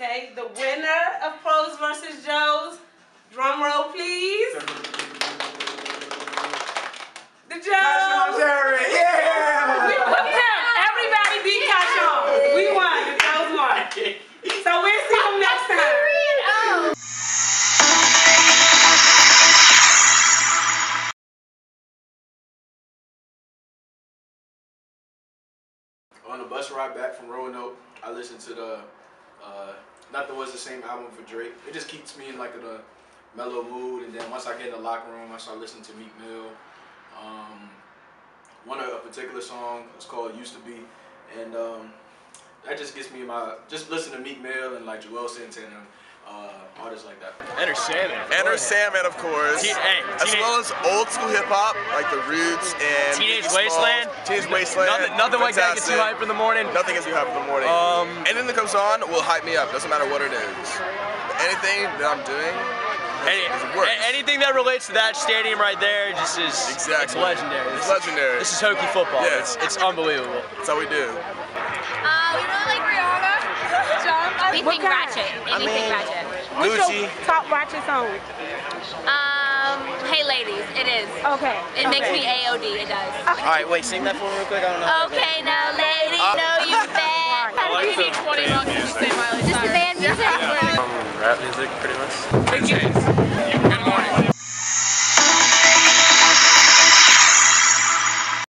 Okay, the winner of Pros versus Joes, drum roll please. The Joes. Jerry, yeah. We whooped him. Everybody beat Kyshoen. We won. The Joes won. So we'll see them next time. On the bus ride back from Roanoke, I listened to the uh, Nothing Was the Same album for Drake. It just keeps me in like a mellow mood. And then once I get in the locker room, I start listening to Meek Mill. Um, one of a particular song is called Used to Be. And um, that just gets me in my, just listen to Meek Mill and like Juelz Santana. Uh, artists like that. Enter Sandman. Enter Sandman, of course. Te- hey, as teenage- well as old school hip hop, like the Roots and Teenage Biggie Smalls. Wasteland. Teenage Wasteland. Nothing, nothing like that gets you Fantastic. hype in the morning. Nothing gets you hype in the morning. Um, Anything that comes on will hype me up. Doesn't matter what it is. Anything that I'm doing, Any, it works. anything that relates to that stadium right there just is Exactly. it's legendary. It's This is- legendary. This is Hokie football. Yeah. It's, it's unbelievable. That's how we do. Uh, you know, like Rihanna. Jump. Anything ratchet. Anything ratchet. What's your top ratchet song? Um, hey ladies, it is. Okay. It makes me AOD, it does. All right, wait, sing that for me real quick. I don't know. Okay, now ladies, know you bad. How do you need 20 bucks if you say Miley Cyrus? This is band music. Rap music, pretty much.